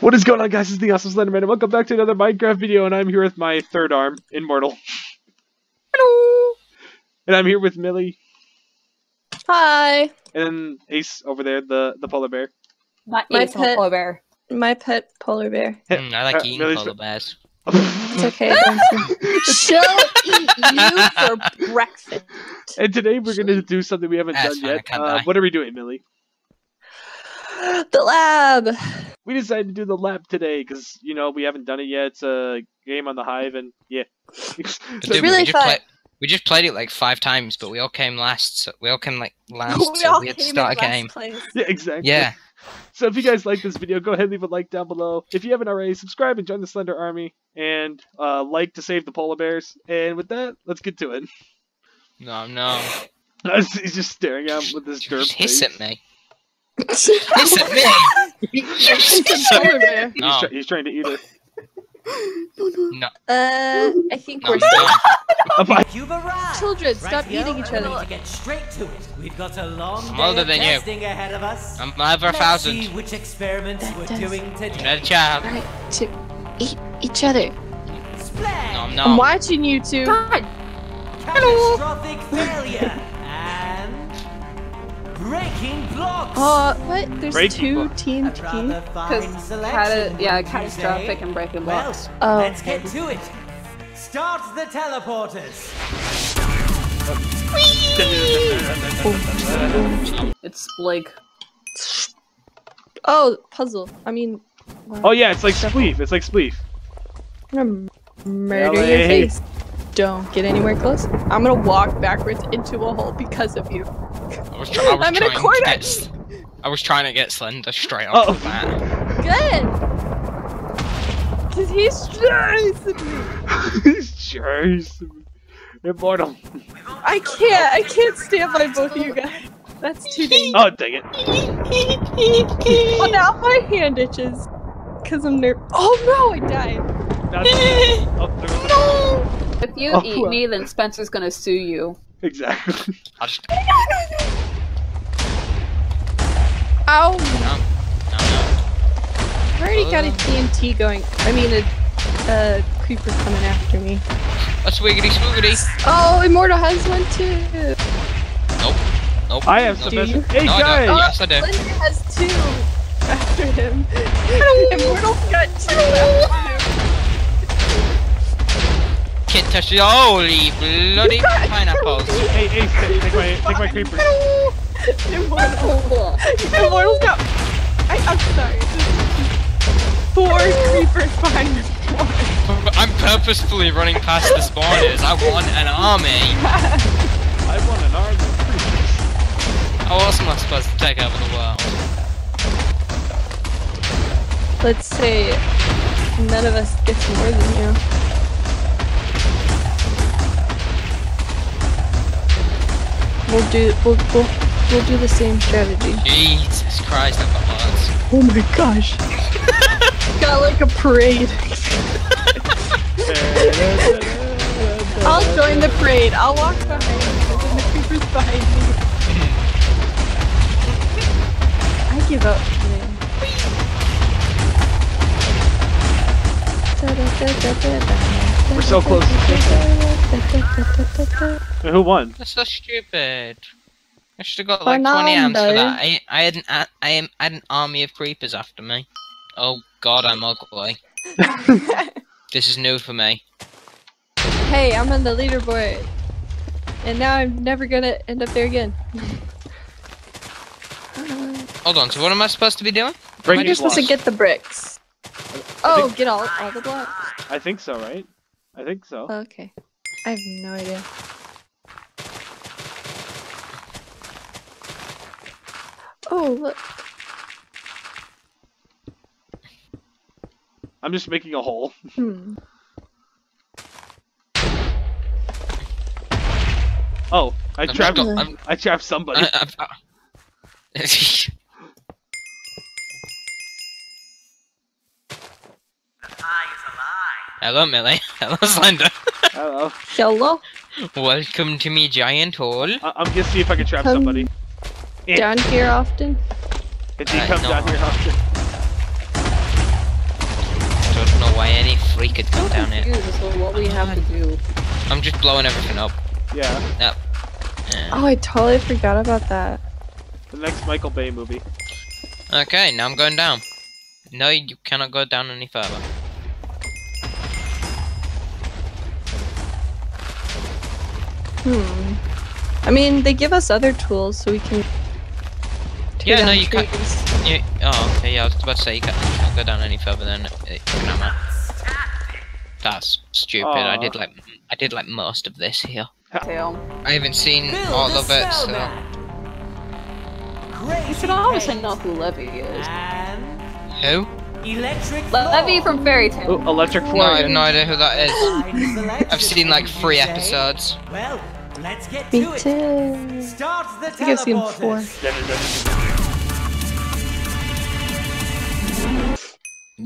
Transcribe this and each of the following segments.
What is going on, guys? It's the Awesome Slenderman, and welcome back to another Minecraft video. And I'm here with my third arm, Immortal, Hello. and I'm here with Millie Hi. and Ace over there, the the polar bear. Not My Ace, pet- polar bear. My pet polar bear. Mm, I like Uh, eating Millie's- polar bears. It's okay. Benson. She'll eat you for breakfast. and today we're gonna do something we haven't That's done fine, yet. Uh, what are we doing, Millie? the lab. We decided to do the lab today because you know we haven't done it yet. It's a game on the Hive, and yeah. But So- dude, really we, just fun. play- we just played it like five times, but we all came last. So we all came like last, we so all we had to start in a last game. place. yeah, exactly. Yeah, So if you guys like this video, go ahead and leave a like down below. If you haven't already, subscribe and join the Slender Army, and uh, like to save the polar bears. And with that, let's get to it. no, no, He's just staring at him with his derp just hiss face. at me. Hiss at me. It's a polar bear. He's, No. he's trying to eat it. No, Uh, I think no, we're no. Bye. You've arrived. Children, stop Rightio, eating each other. To get straight to it, we've got a long I'm day older of than you. ahead of us. I'm over a Let's see thousand. which experiments That we're does- doing today. Another child. Alright, to eat each other. Splash! No, I'm I'm watching you two. God, Catastrophic failure and breaking blocks. Uh, what? There's Breaking two block. Team a rather T. fine because selection. yeah, catastrophic say? and breaking Well, blocks. Oh, let's okay. get to it. Start the teleporters. It's Blake. Oh, puzzle. I mean, wow. Oh yeah, it's like Spleef. It's like Spleef. I'm gonna murder LA. your face. Don't get anywhere close. I'm gonna walk backwards into a hole because of you. I was, try- I was I'm in a trying corner. to get. s- I was trying to get Slender straight off Oh. the bat. Good. Cause he's chasing me. he's chasing me. Immortal. I can't. I can't stand by both of you guys. That's too dangerous. Oh dang it. well, now my hand itches. Cause I'm nervous. Oh no, I died. Now it's- oh, there goes the- No. If you Oh, eat well. me, then Spencer's gonna sue you. Exactly. I Ow. no, no, no. I already got a oh. TNT going. I mean, a, a creeper coming after me. A swiggity swoogity. Oh, Immortal has one too. Nope. Nope. I have nope. some. Hey No, guys. don't. Yes, I do. Linda has two after him. Immortal's got two after him. Can't touch it. Holy bloody pineapples. Hey Ace, take, take my take my creepers. Immortal. Immortal's got. I, I'm sorry. Four creepers behind this one. I'm purposefully running past the spawners. I want an army. I want an arm of creepers. How else am I supposed to take over the world? Let's say none of us gets more than you. We'll do we'll we'll, we'll do the same strategy. Jesus Christ, I've got lots. Oh my gosh. Got like a parade. I'll join the parade. I'll walk behind you and the creepers behind me. I give up. man. We're so close Who won? That's so stupid. I should have got like 20 amps for that. I, I had an a- I, am, I had an army of creepers after me. Oh god, I'm ugly. This is new for me. hey, I'm on the leaderboard. And now I'm never gonna end up there again. Hold on, so what am I supposed to be doing? Break You're these supposed to get the bricks. Oh, get all, all the blocks. I think so, right? I think so. Okay. I have no idea. Oh, look. I'm just making a hole. Hmm. Oh, I I'm just trapped. go- I'm- I trapped somebody. I- I've- I- Hello, Millie. Hello, Slender. Hello. Hello. Welcome to me giant hole. I- I'm gonna see if I can trap Come somebody. Yeah. Down here often. Did he Uh, come no. down here often? way any freak could come down here. Confused as what we have to do. I'm just blowing everything up. Yeah, Yeah. Oh, I totally forgot about that. the next Michael Bay movie. Okay, now I'm going down. No, you cannot go down any further. Hmm. I mean, they give us other tools so we can. Tear Yeah, no, down you can't- You, oh, okay, yeah, I was about to say you can't, you can't go down any further than uh, it, it. That's stupid. I did like I did like most of this here. Tail. I haven't seen Build all of it, so snowman. You Crazy should obviously paint know who Levy is. And who? electric Levy floor. from Fairy Tail. Oh, Electric No, I have no idea who that is. I've seen like three episodes. Well, let's get Me to it. too. Start the I think I've seen four.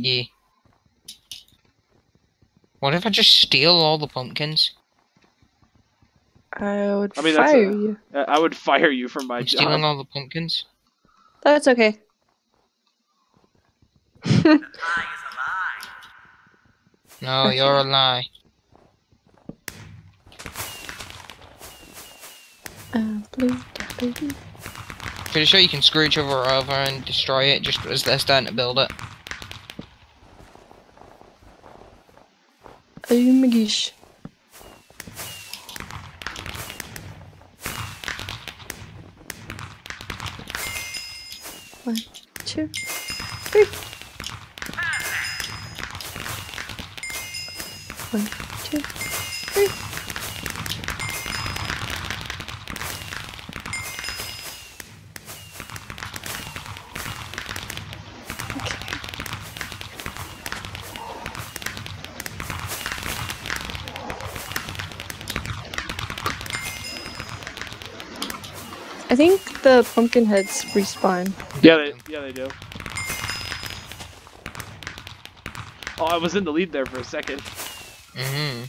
Yeah. What if I just steal all the pumpkins? I would I mean, fire a- you. I would fire you from my I'm job. stealing all the pumpkins. That's okay. No, you're a lie. Uh, blue, blue. Pretty sure you can screw each other over and destroy it just as they're starting to build it. Oh my I think the pumpkin heads respawn. Yeah, they, yeah, they do. Oh, I was in the lead there for a second. Mm-hmm.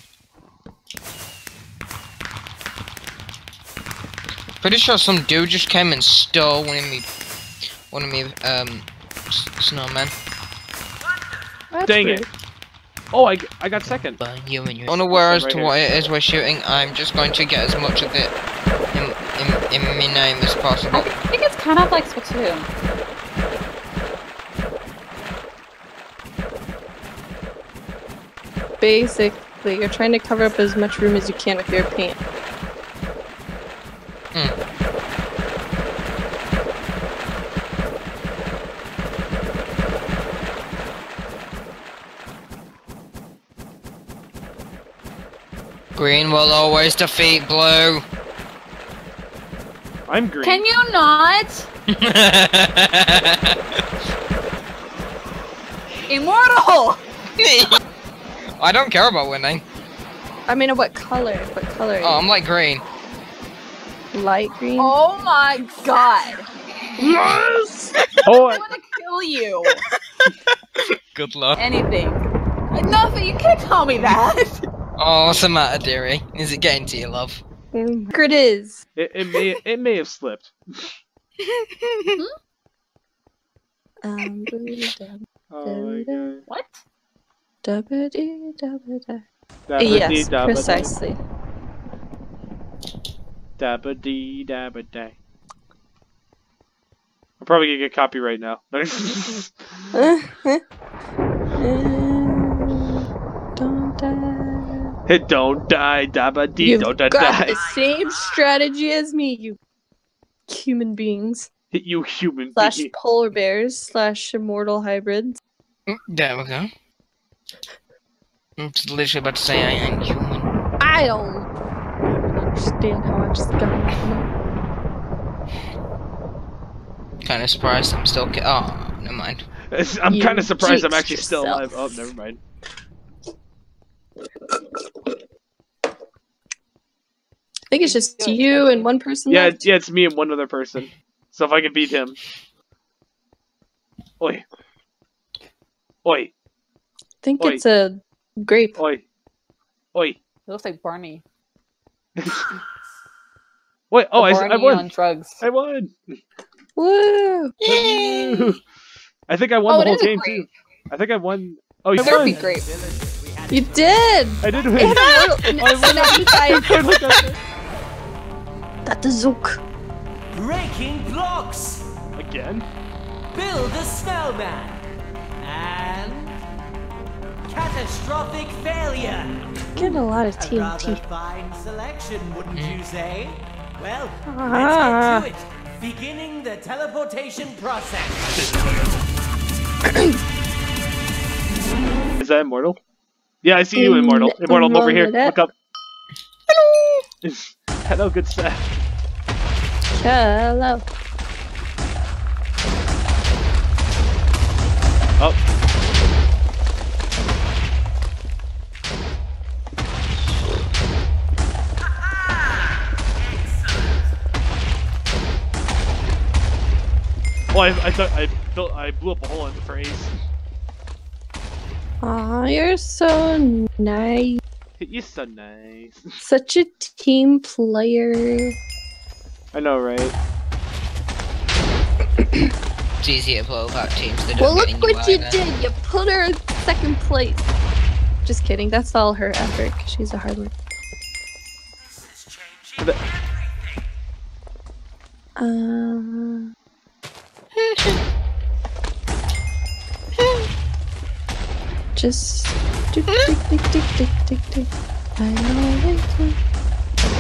Pretty sure some dude just came and stole one of me, one of me, um, s- snowmen. That's Dang weird. it. Oh, I, I got second. Burn you and your. Unaware as Right to here. what it is we're shooting, I'm just going to get as much of it as I think it's kind of like Splatoon. Basically, you're trying to cover up as much room as you can with your paint. Hmm. Green will always defeat blue. I'm green. Can you not? Immortal! I don't care about winning. I mean, what color? What color? Oh, I'm like green. Light green. Oh my god. Yes! Oh, I I, want to kill you. Good luck. Anything. Nothing. You can't tell me that. Oh, what's the matter, dearie? Is it getting to you, love? It is. it, it may it may have slipped. Um, Oh my god. what? da-ba-dee, da-ba-da. Dabba-dee, Yes, dabba-dee. precisely. Dabba-dee, dabba-day. I'm probably gonna get copyright now. Don't die. Hit don't die, dabba dee, You've don't die, got die. the same strategy as me, you human beings Hit you human beings. slash being. polar bears slash immortal hybrids. Mm, There we go. I'm just literally about to say I ain't human. I don't understand how I just got Kind of surprised I'm still. Ki- oh, never mind. I'm You kind of surprised I'm jinxed actually still alive. yourself. Oh, never mind. Think it's just you and one person Yeah, left. yeah, it's me and one other person. So if I can beat him. Oi. Oi. I think Oi. it's a grape. Oi. Oi. It looks like Barney. Wait, oh, I, s- Barney I won. on drugs. I won. Woo! Woo. I think I won Oh, the whole game too. I think I won. Oh, you That would won. be great. You did! I did win. It had a little- I so now you guys- won. Look at it. That's a zook. Breaking blocks. Again? Build a snowman. And catastrophic failure. Getting a lot of TNT. A rather fine selection, wouldn't you say? Well, Ah. let's get to it. Beginning the teleportation process. Is that immortal? Yeah, I see you, immortal. Mm, Immortal, I'm over here. Look up. Hello. Hello, good stuff. Hello. Oh. Well, I, I thought I built, I blew up a hole in the phrase. Aw, you're so nice. You're so nice. Such a team player. I know, right? It's easy to blow up teams that Well, don't look what you either. did. You put her in second place. Just kidding. That's all her effort. 'cause She's a hard worker. Uh, just tick tick tick tick tick tick tick. I know it. Tick, tick, tick.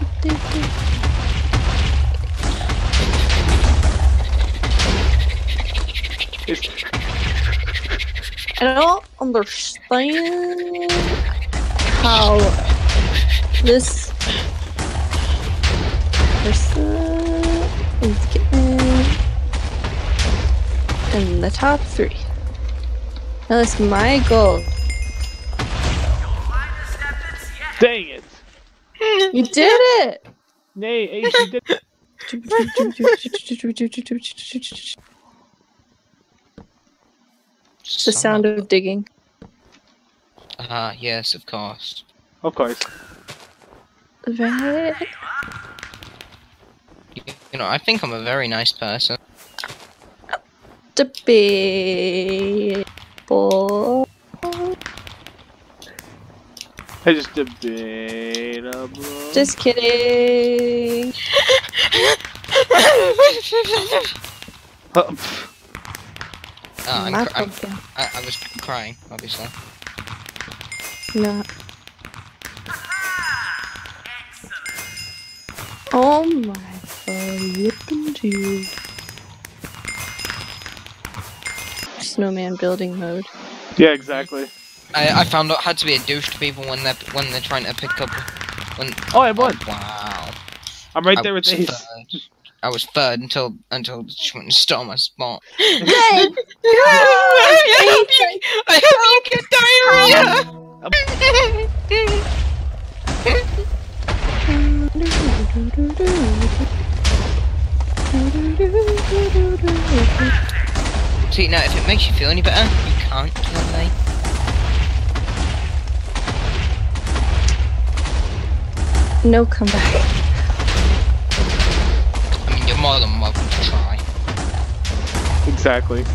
It's, I don't understand how this person is getting in the top three. Now that's my goal. dang it! You did it! Nay, Ace, you did it. the sound of digging. Ah, yes, of course. Of course. Right. You, you know, I think I'm a very nice person. Debatable. I just debatable. Just kidding. Oh, I'm, My cr- I'm, pumpkin. I, I was crying, obviously. No. Oh my flippin' dude. Snowman building mode. yeah, exactly. I, I found out how to be a douche to people when they're when they're trying to pick up. When Oh, I won. wow, I'm right I there with was Ace. third. I was third until until she went and stole my spot. Yay! I hope you, I hope you get diarrhea. Um, See now, if it makes you feel any better, you can't kill me. No comeback. I mean, you're more than welcome to try. Exactly.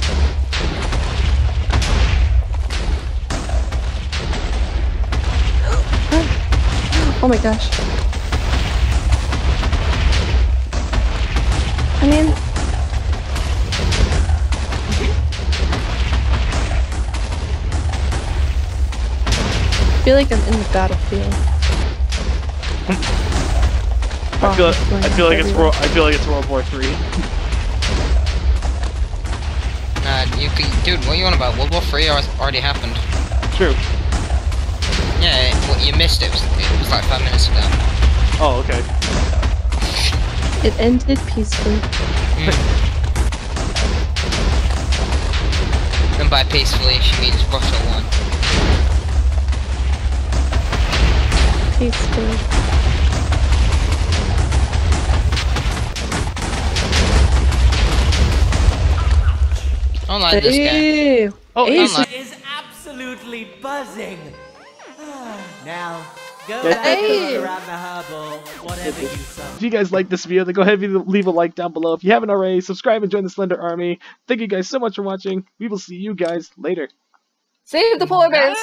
Oh my gosh. I mean, I feel like I'm in the battlefield. I feel, Bombs I feel like it's everywhere. World, I feel like it's World War Three. Nah, you can, dude, what are you on about? World War Three already happened. True. Yeah, it, well, you missed it. It was, it was like five minutes ago. Oh, okay. It ended peacefully. Hmm. And by peacefully, she means Russia won. Peacefully. I don't like this guy. Oh, Ace I'm like- is absolutely buzzing. now, Go back Hey. look around the harbor, whatever you saw. If you guys like this video, then go ahead and leave a like down below. If you haven't already, subscribe and join the Slender Army. Thank you guys so much for watching. We will see you guys later. Save the polar bears.